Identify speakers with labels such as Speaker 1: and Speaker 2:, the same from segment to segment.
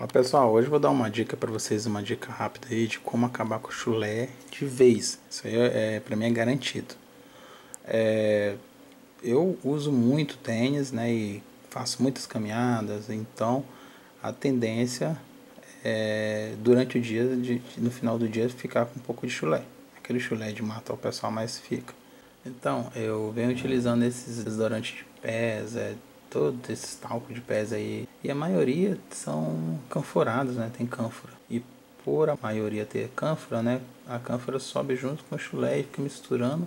Speaker 1: Fala pessoal, hoje eu vou dar uma dica para vocês, uma dica rápida aí de como acabar com o chulé de vez. Isso aí é, é para mim é garantido. É, eu uso muito tênis, né, e faço muitas caminhadas, então a tendência é durante o dia, de, no final do dia, ficar com um pouco de chulé. Aquele chulé de matar o pessoal mais fica. Então, eu venho utilizando esses desodorantes de pés, é, todos esses talcos de pés aí. E a maioria são canforados, né? Tem cânfora. E por a maioria ter cânfora, né? A cânfora sobe junto com o chulé e fica misturando.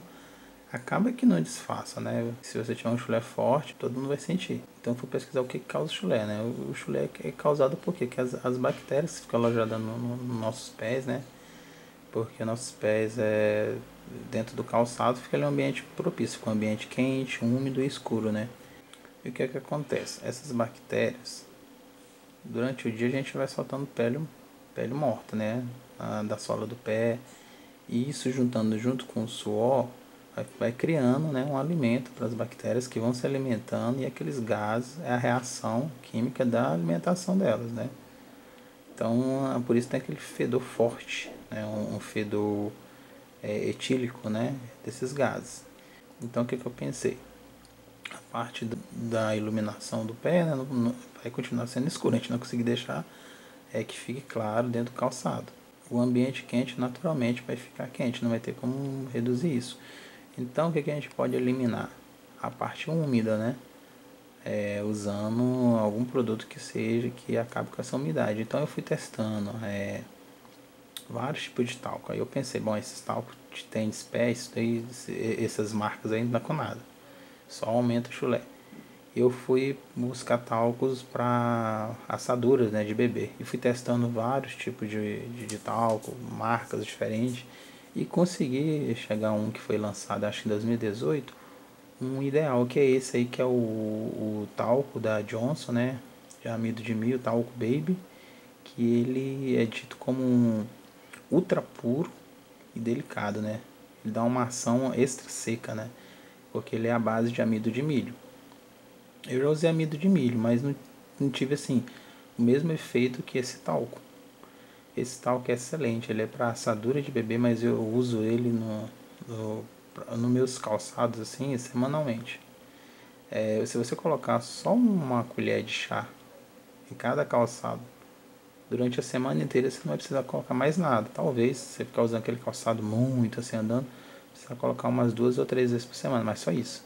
Speaker 1: Acaba que não disfarça, né? Se você tiver um chulé forte, todo mundo vai sentir. Então, fui pesquisar o que causa chulé, né? O chulé é causado por quê? Que as, as bactérias ficam alojadas nos no, nossos pés, né? Porque nossos pés é dentro do calçado fica ali um ambiente propício, fica um ambiente quente, úmido e escuro, né? E o que é que acontece? Essas bactérias, durante o dia a gente vai soltando pele, pele morta, né? da sola do pé. E isso juntando junto com o suor, vai, vai criando né, um alimento para as bactérias que vão se alimentando e aqueles gases é a reação química da alimentação delas, né? Então, por isso tem aquele fedor forte, né? um, um fedor é, etílico, né? Desses gases. Então, o que, que eu pensei? A parte da iluminação do pé né, vai continuar sendo escuro. A gente não consegue deixar é, que fique claro dentro do calçado. O ambiente quente naturalmente vai ficar quente, não vai ter como reduzir isso. Então o que, que a gente pode eliminar? A parte úmida, né? É, usando algum produto que seja que acabe com essa umidade. Então eu fui testando é, vários tipos de talco. Aí eu pensei, bom, esses talcos de tênis pés, essas marcas aí não dá com nada só aumenta o chulé. Eu fui buscar talcos para assaduras né, de bebê e fui testando vários tipos de, de, de talco, marcas diferentes e consegui chegar a um que foi lançado acho que em 2018, um ideal que é esse aí que é o, o talco da Johnson, né, de amido de milho, talco baby, que ele é dito como um ultra puro e delicado, né? Ele dá uma ação extra seca, né? Porque ele é a base de amido de milho. Eu já usei amido de milho, mas não, não tive assim o mesmo efeito que esse talco. Esse talco é excelente, ele é para assadura de bebê, mas eu uso ele no, no, no meus calçados assim semanalmente. É, se você colocar só uma colher de chá em cada calçado durante a semana inteira, você não vai precisar colocar mais nada. Talvez você ficar usando aquele calçado muito assim andando, Precisa colocar umas duas ou três vezes por semana, mas só isso.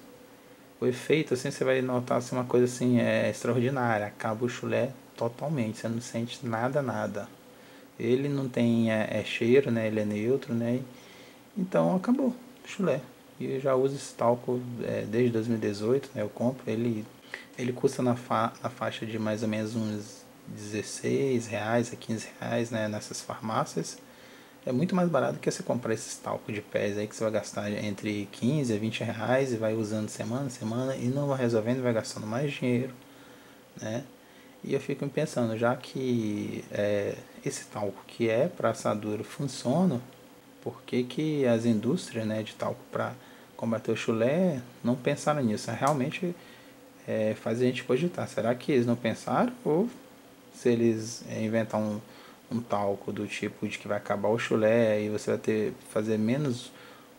Speaker 1: O efeito, assim, você vai notar assim, uma coisa assim, é extraordinária. Acaba o chulé totalmente, você não sente nada, nada. Ele não tem é, é cheiro, né? Ele é neutro, né? Então acabou o chulé. E eu já uso esse talco é, desde 2018, né? Eu compro ele, ele custa na, fa na faixa de mais ou menos uns 16 reais a 15 reais, né? Nessas farmácias é muito mais barato que você comprar esses talcos de pés aí que você vai gastar entre 15 a 20 reais e vai usando semana semana e não vai resolvendo, vai gastando mais dinheiro, né? E eu fico pensando, já que é, esse talco que é para assadura funciona, por que, que as indústrias né, de talco para combater o chulé não pensaram nisso? Realmente é, faz a gente cogitar. Será que eles não pensaram? Ou se eles é, inventam um um talco do tipo de que vai acabar o chulé e você vai ter fazer menos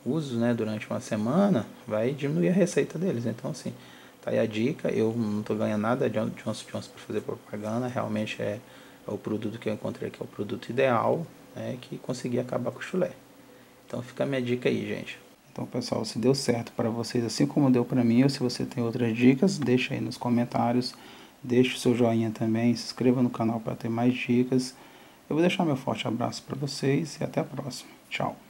Speaker 1: uso né, durante uma semana, vai diminuir a receita deles. Então, assim, tá aí a dica. Eu não estou ganhando nada de Johnson Johnson para fazer propaganda, realmente é, é, o produto que eu encontrei que é o produto ideal, né, que consegui acabar com o chulé. Então, fica a minha dica aí, gente. Então, pessoal, se deu certo para vocês, assim como deu para mim, ou se você tem outras dicas, deixa aí nos comentários. Deixe o seu joinha também, se inscreva no canal para ter mais dicas. Eu vou deixar meu forte abraço para vocês e até a próxima. Tchau.